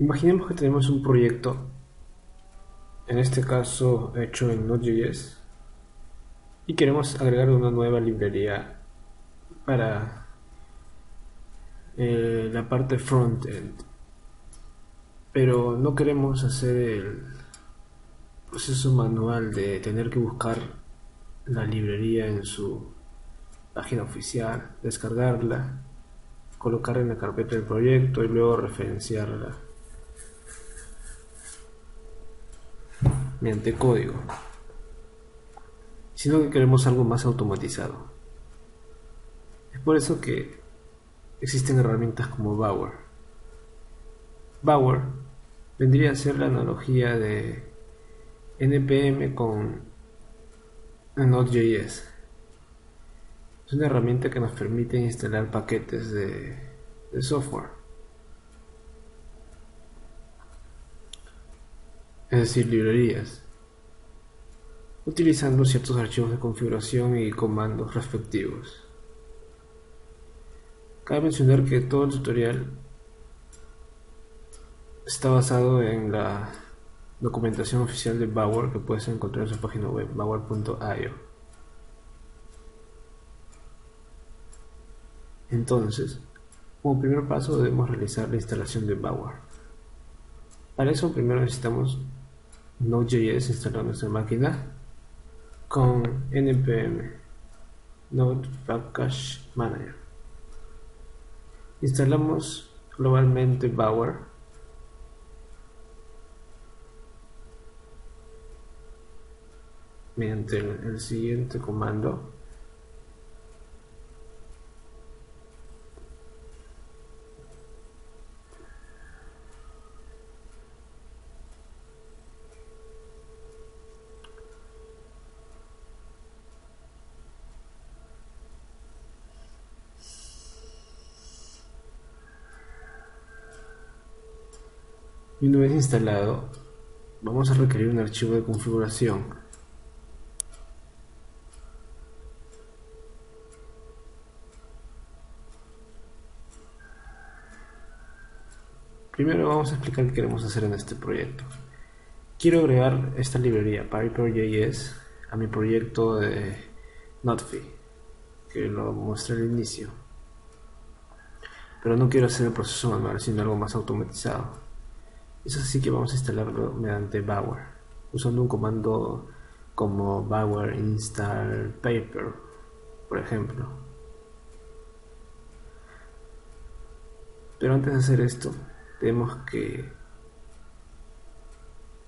Imaginemos que tenemos un proyecto, en este caso hecho en Node.js, y queremos agregar una nueva librería para eh, la parte frontend, pero no queremos hacer el proceso manual de tener que buscar la librería en su página oficial, descargarla, colocarla en la carpeta del proyecto y luego referenciarla mediante código, sino que queremos algo más automatizado. Es por eso que existen herramientas como Bower. Bower vendría a ser la analogía de NPM con Node.js. Es una herramienta que nos permite instalar paquetes de, de software. Es decir, librerías, utilizando ciertos archivos de configuración y comandos respectivos. Cabe mencionar que todo el tutorial está basado en la documentación oficial de Bower que puedes encontrar en su página web bower.io. Entonces, como primer paso debemos realizar la instalación de Bower. Para eso primero necesitamos Node.js instalado en nuestra máquina con npm Node Package Manager. Instalamos globalmente Bower mediante el siguiente comando y una vez instalado vamos a requerir un archivo de configuración. Primero vamos a explicar qué queremos hacer en este proyecto. Quiero agregar esta librería Piper.js a mi proyecto de Notfi que lo mostré al inicio. Pero no quiero hacer el proceso manual sino algo más automatizado es así que vamos a instalarlo mediante Bower, usando un comando como Bower install paper, por ejemplo. Pero antes de hacer esto, tenemos que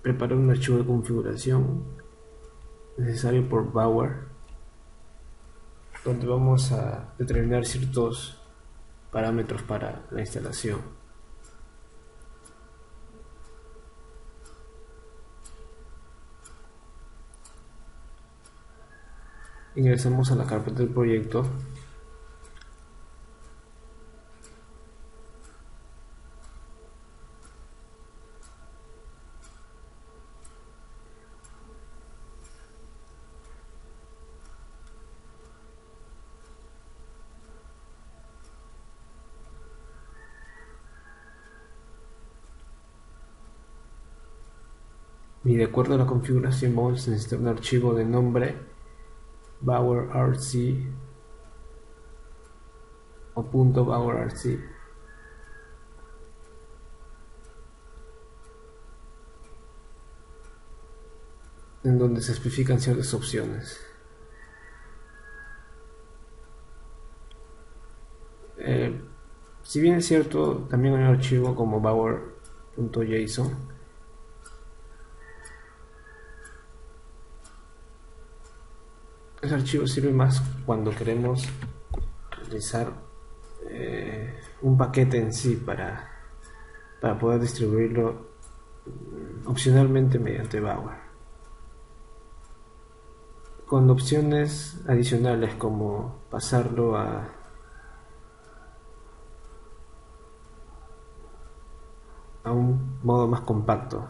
preparar un archivo de configuración necesario por Bower, donde vamos a determinar ciertos parámetros para la instalación. Ingresamos a la carpeta del proyecto. Y de acuerdo a la configuración vamos a necesitar un archivo de nombre RC o punto RC en donde se especifican ciertas opciones. Eh, si bien es cierto también un archivo como bower.json Ese archivo sirve más cuando queremos realizar eh, un paquete en sí para, para poder distribuirlo mm, opcionalmente mediante Bower. Con opciones adicionales como pasarlo a a un modo más compacto.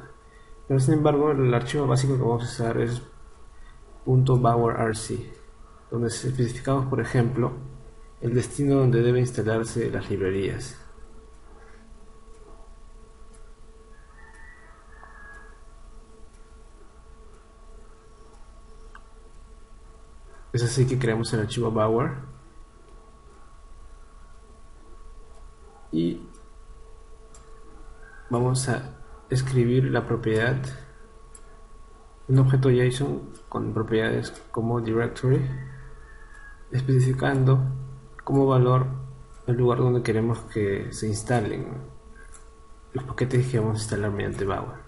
Pero sin embargo el archivo básico que vamos a usar es .bowerRC, donde especificamos, por ejemplo, el destino donde deben instalarse las librerías. Es así que creamos el archivo Bower. Y vamos a escribir la propiedad un objeto JSON con propiedades como directory especificando como valor el lugar donde queremos que se instalen los paquetes que vamos a instalar mediante Bower.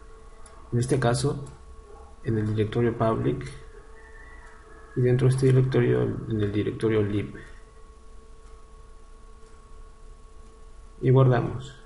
En este caso en el directorio public y dentro de este directorio en el directorio lib. Y guardamos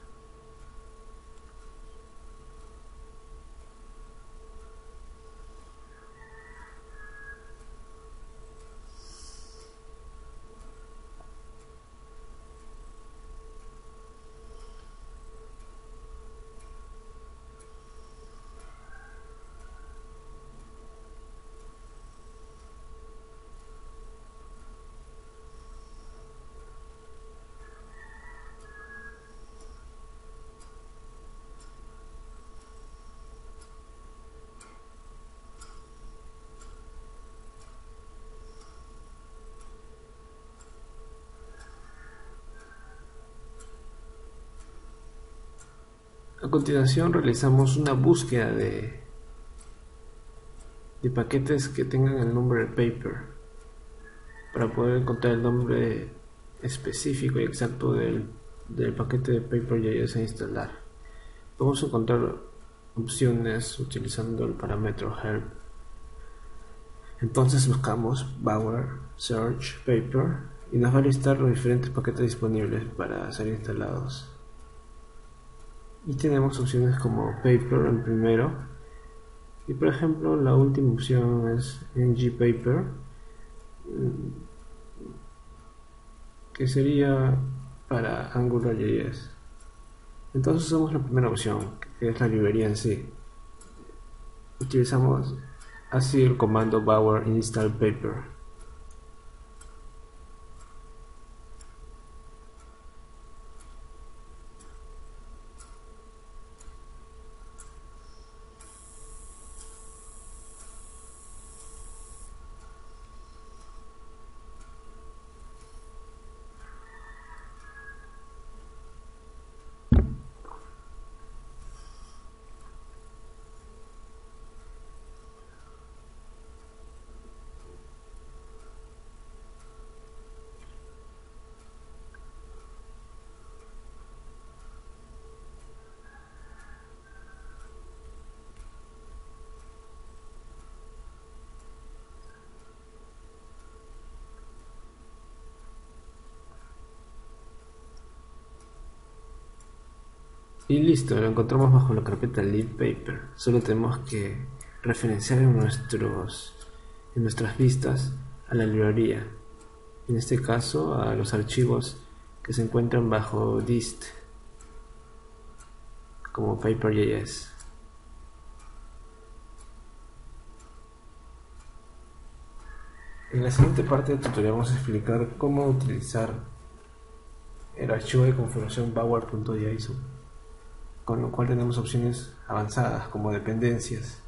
A continuación realizamos una búsqueda de, paquetes que tengan el nombre de paper para poder encontrar el nombre específico y exacto del, paquete de paper.js a instalar. Vamos a encontrar opciones utilizando el parámetro help. Entonces buscamos Bower Search Paper y nos va a listar los diferentes paquetes disponibles para ser instalados y tenemos opciones como paper en primero. Y por ejemplo la última opción es ng paper. Que sería para AngularJS entonces usamos la primera opción que es la librería en sí. Utilizamos así el comando bower install paper Y listo, lo encontramos bajo la carpeta lead paper. Solo tenemos que referenciar en, nuestros, en nuestras vistas a la librería. En este caso a los archivos que se encuentran bajo dist como paper.js. En la siguiente parte del tutorial vamos a explicar cómo utilizar el archivo de configuración bower.json con lo cual tenemos opciones avanzadas como dependencias